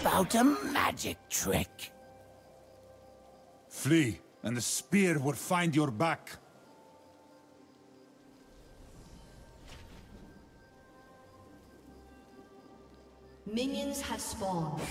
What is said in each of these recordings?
about a magic trick? Flee, and the spear will find your back. Minions have spawned.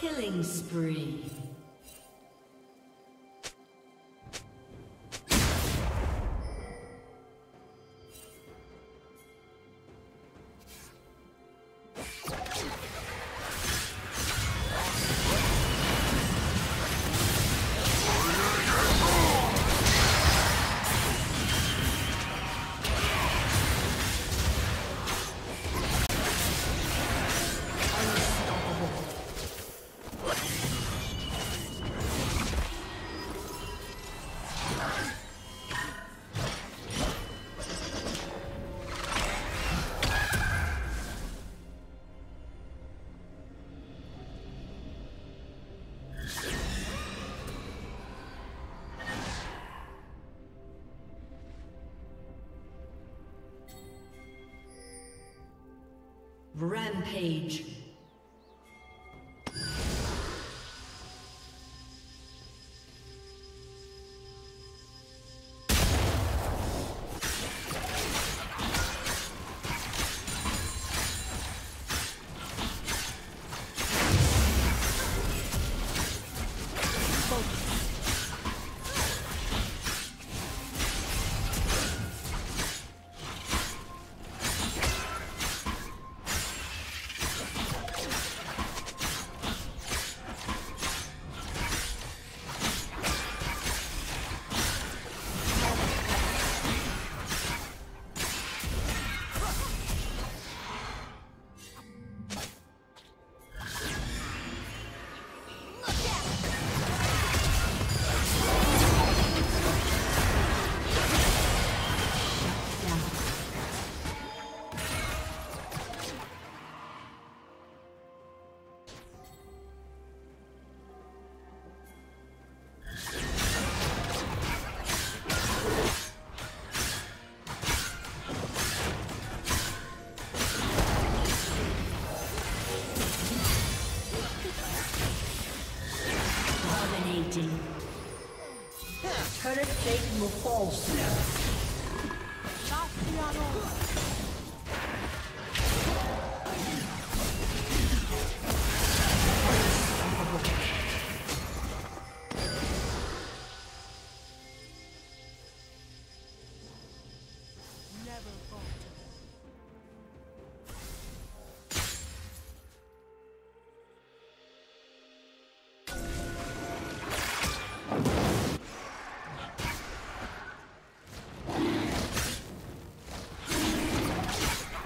Killing spree. Rampage.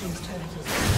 team's turret has